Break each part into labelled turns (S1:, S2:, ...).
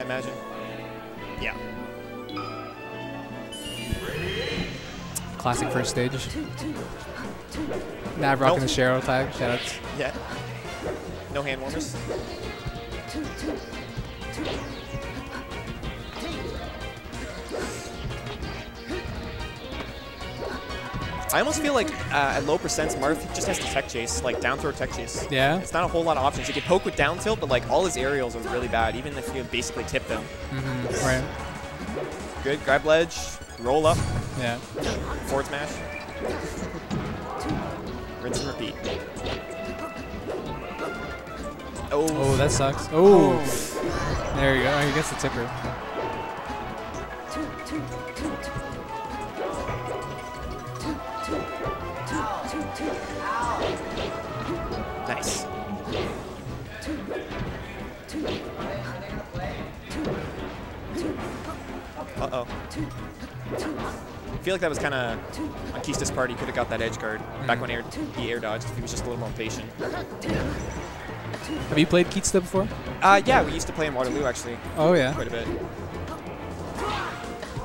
S1: I imagine. Yeah.
S2: Classic first stage. Nav rocking
S1: Nope.
S2: the Sharo tag. Shoutouts.
S1: Yeah. No hand warmers. I almost feel like uh, at low percents, Marth just has to tech chase, like down throw tech chase.
S2: Yeah.
S1: It's not a whole lot of options. You can poke with down tilt, but like all his aerials are really bad, even if you basically tip them.
S2: Mm-hmm. Right.
S1: Good, grab ledge, roll up,
S2: Yeah.
S1: forward smash. Rinse and repeat. Oh,
S2: Oh, that sucks. Oh. There you go. He gets the tipper.
S1: Nice. Uh-oh. I feel like that was kind of on Keatsta's part. He could have got that edge guard back when air, he air dodged if he was just a little more patient.
S2: Have you played Keatsta before?
S1: Uh, yeah, we used to play in Waterloo actually
S2: Oh yeah.
S1: quite a bit.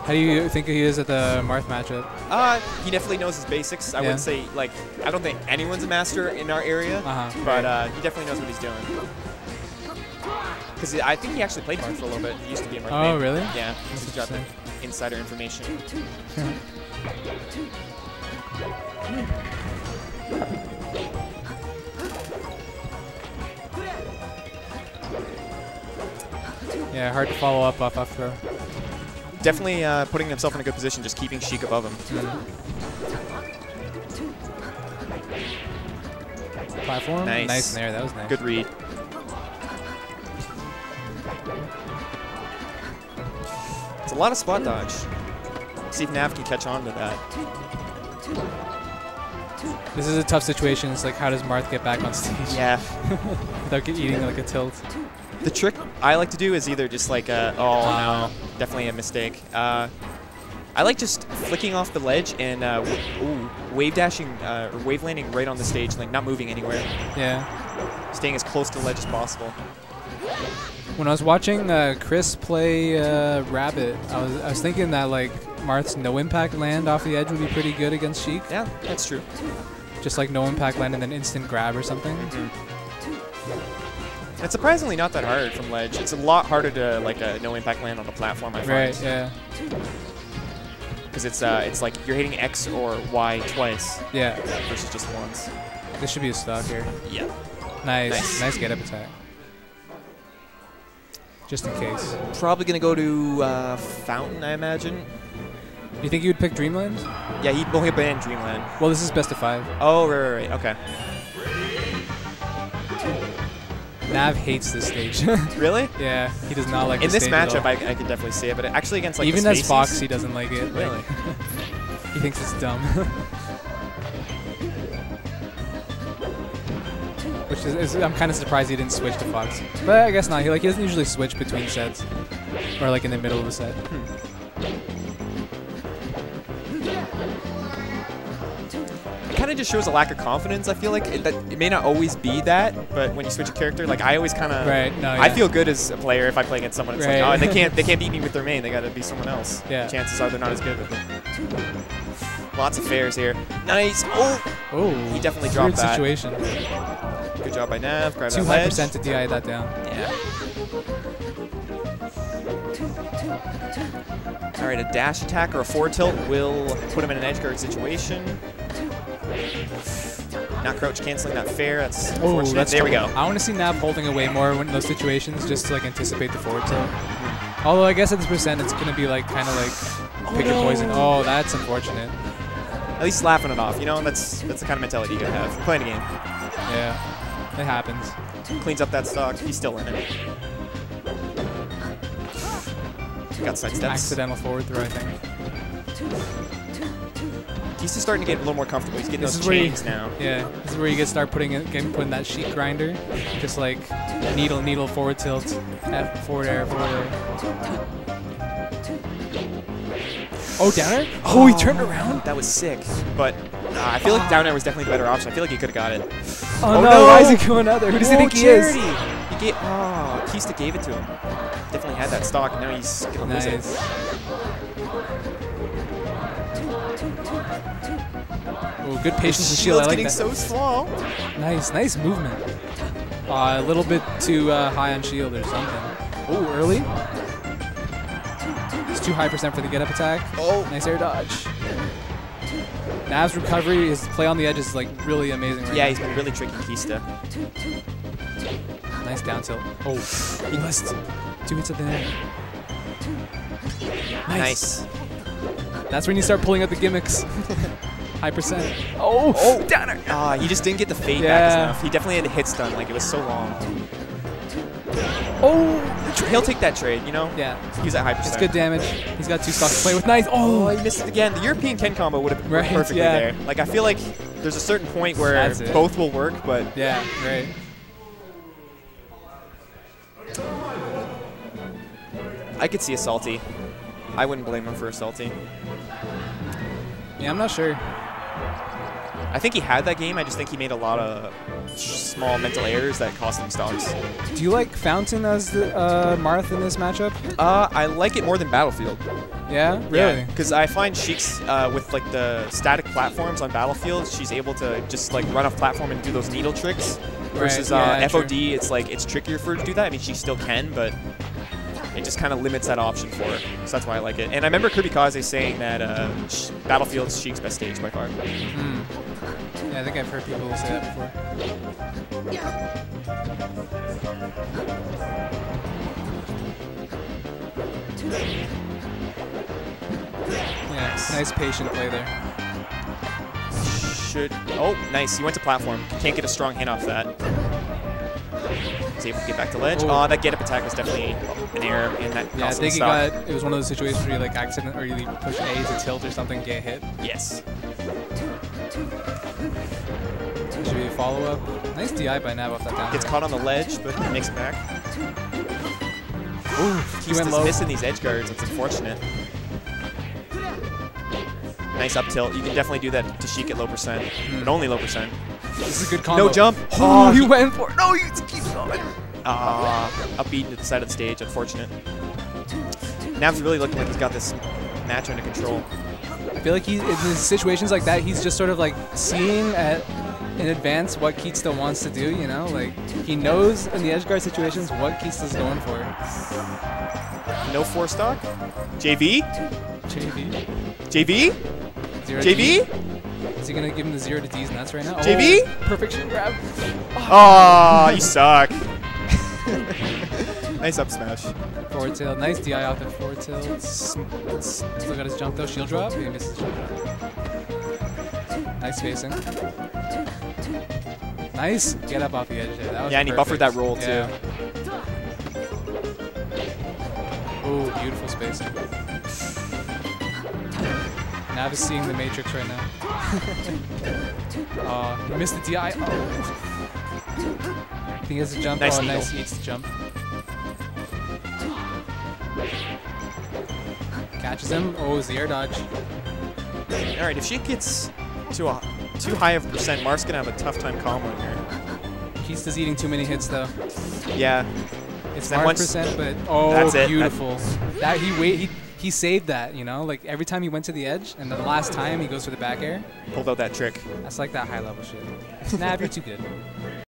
S2: How do you think he is at the Marth matchup?
S1: Uh, he definitely knows his basics. I
S2: Yeah.
S1: wouldn't say like I don't think anyone's a master in our area,
S2: Uh-huh.
S1: but uh, he definitely knows what he's doing. Because I think he actually played Marth for a little bit. He used to be a Marth
S2: Oh,
S1: main.
S2: really?
S1: Yeah, just to drop
S2: interesting.
S1: insider information.
S2: Yeah, hard to follow up off off throw.
S1: Definitely uh, putting himself in a good position, just keeping Sheik above him.
S2: Platform.
S1: Nice.
S2: Nice there. That was nice.
S1: Good read. It's a lot of spot dodge. See if Nav can catch on to that.
S2: This is a tough situation. It's like, how does Marth get back on stage
S1: Yeah.
S2: without eating like a tilt?
S1: The trick I like to do is either just like a, oh no, definitely a mistake. Uh, I like just flicking off the ledge and uh, ooh, wave dashing uh, or wave landing right on the stage, like not moving anywhere,
S2: Yeah.
S1: staying as close to the ledge as possible.
S2: When I was watching uh, Chris play uh, Rabbit, I was I was thinking that like Marth's no impact land off the edge would be pretty good against Sheik.
S1: Yeah, that's true.
S2: Just like no impact land and then instant grab or something.
S1: It's surprisingly not that hard from ledge. It's a lot harder to like a no impact land on the platform. I find. Right.
S2: Yeah.
S1: because it's uh, it's like you're hitting X or Y twice
S2: Yeah.
S1: versus just once.
S2: This should be a stock here.
S1: Yeah.
S2: Nice.
S1: Nice.
S2: Nice, get up attack. Just in case.
S1: Probably gonna go to uh, Fountain, I imagine.
S2: You think you would pick Dreamland?
S1: Yeah, he'd only ban Dreamland.
S2: Well, this is best of five.
S1: Oh, right, right, right. Okay.
S2: Nav hates this stage.
S1: Really?
S2: yeah, he does not like
S1: In
S2: this
S1: this matchup. I, I could definitely see it, but actually against like
S2: Even
S1: the
S2: as Fox, he doesn't like it. like,
S1: Really?
S2: he thinks it's dumb. Which is, is I'm kind of surprised he didn't switch to Fox. But I guess not. He like he doesn't usually switch between sets, or like in the middle of a set.
S1: It kind of just shows a lack of confidence. I feel like it, that it may not always be that, but when you switch a character, like I always kind of,
S2: Right, no,
S1: I feel good as a player if I play against someone. It's
S2: Right.
S1: like, oh, they can't, they can't beat me with their main. They got to be someone else.
S2: Yeah.
S1: Chances are they're not as good with it. Lots of fairs here. Nice. Oh,
S2: Oh,
S1: He definitely dropped that.
S2: situation.
S1: good job by Nav. Grab
S2: Too
S1: that
S2: high percent to DI that down.
S1: Yeah. All right, a dash attack or a four tilt will put him in an edge guard situation. Not crouch canceling that fair. That's
S2: Oh,
S1: unfortunate.
S2: that's
S1: there we go.
S2: I want to see Nav holding away more in those situations, just to like anticipate the forward tilt. Although I guess at this percent, it's gonna be like kind of like pick your poison. Oh, oh, that's unfortunate.
S1: At least laughing it off. You know, that's that's the kind of mentality you gotta have. You're playing a game.
S2: Yeah, it happens.
S1: Cleans up that stock. He's still in it. Got side steps.
S2: Accidental forward throw, I think.
S1: He's just starting to get a little more comfortable. He's getting
S2: This
S1: those
S2: is where you-
S1: chains now.
S2: Yeah, this is where you get start putting it, putting that sheet grinder, just like needle, needle, forward tilt, F, forward air, forward air. Oh, down air? Oh, he turned around.
S1: That was sick. But uh, I feel like down air was definitely the better option. I feel like he could have got it.
S2: Oh,
S1: Oh,
S2: no,
S1: no.
S2: why is he going other? Who does he
S1: Oh,
S2: think he is?
S1: He gave, oh, Keatsta gave it to him. Definitely had that stock, and now he's gonna lose it.
S2: Nice. Oh, good patience and shield. I like
S1: getting
S2: that.
S1: so slow.
S2: Nice, nice movement. Uh, a little bit too uh, high on shield or something. Oh, early. It's too high percent for the get up attack.
S1: Oh,
S2: Nice air dodge. Nav's recovery, his play on the edge is like really amazing right
S1: yeah,
S2: now.
S1: he's been really tricky Keatsta.
S2: Nice down tilt. Oh, he missed. Two hits at the end.
S1: Nice.
S2: That's when you start pulling out the gimmicks. High percent. Oh,
S1: Oh.
S2: downer.
S1: Ah, he just didn't get the fade back enough. He definitely had the hit stun, like it was so long.
S2: Oh,
S1: He'll take that trade, you know?
S2: yeah.
S1: He's at high percent.
S2: It's good damage. He's got two stocks to play with. Nice.
S1: Oh,
S2: Oh,
S1: he missed it again. The European Ken combo would have been
S2: Right,
S1: perfectly
S2: yeah.
S1: there. Like I feel like there's a certain point where both will work, but
S2: yeah, right.
S1: I could see a salty. I wouldn't blame him for a salty.
S2: Yeah, I'm not sure.
S1: I think he had that game. I just think he made a lot of small mental errors that cost him stocks.
S2: Do you like Fountain as the uh, Marth in this matchup?
S1: Uh, I like it more than Battlefield.
S2: Yeah, really.
S1: Because I find Sheik's uh, with like the static platforms on Battlefield, she's able to just like run off platform and do those needle tricks. Versus
S2: yeah,
S1: uh,
S2: true.
S1: FOD, it's like it's trickier for her to do that. I mean, she still can, but it just kind of limits that option for it. So that's why I like it. And I remember Kirby Kaze saying that uh, Sh- Battlefield's Sheik's best stage by far.
S2: Mm. Yeah, I think I've heard people say that before. Yeah, nice patient play there.
S1: Should oh nice. He went to platform. Can't get a strong hit off that. Able to get back to ledge.
S2: Oh.
S1: Oh, that get up attack was definitely an error in that.
S2: Yeah, I think he got. It was one of those situations where you like accident or you push A to tilt or something, get hit.
S1: Yes.
S2: Should be a follow up. Nice DI by Nav off that down.
S1: Gets caught on the ledge, but makes it back.
S2: Ooh, he
S1: He's
S2: went low.
S1: missing these edge guards. It's unfortunate. Nice up tilt. You can definitely do that to Sheik at low percent, but hmm. only low percent.
S2: This is a good combo.
S1: No jump.
S2: Oh, oh, he
S1: he-
S2: went for it. No, he
S1: Ah, up B to the side of the stage. Unfortunate. Nav's really looking like he's got this match under control.
S2: I feel like he in situations like that, he's just sort of like seeing at in advance what Keatsta wants to do. You know, like he knows in the edge guard situations what Keatsta's going for.
S1: No four stock. JV.
S2: JV.
S1: JV.
S2: Zero to D.
S1: JV.
S2: Is he gonna give him the zero to D's nuts right now? Oh, perfect shin grab.
S1: Oh, you suck. nice up smash.
S2: Forward tilt. Nice DI off the forward tilt. Still got his jump though. Shield drop. He misses shield drop. Nice spacing. Nice get up off the edge there. That was
S1: Yeah, and he buffered that roll, too.
S2: Oh, beautiful spacing. Nav is seeing the matrix right now. Uh, he missed the DI. Oh. I think he has a jump.
S1: Nice
S2: oh,
S1: needle.
S2: nice. He eats the jump. Catches him. Oh, it's the air dodge.
S1: All right, if she gets to a too high of a percent, Mark's gonna have a tough time comboing her.
S2: He's just eating too many hits though.
S1: Yeah,
S2: It's
S1: That
S2: five
S1: once-
S2: percent, but oh,
S1: That's it.
S2: Beautiful. That, he wait he he saved that. You know, like every time he went to the edge, and the last time he goes for the back air.
S1: pulled out that trick.
S2: That's like that high level shit. Nav, you're too good.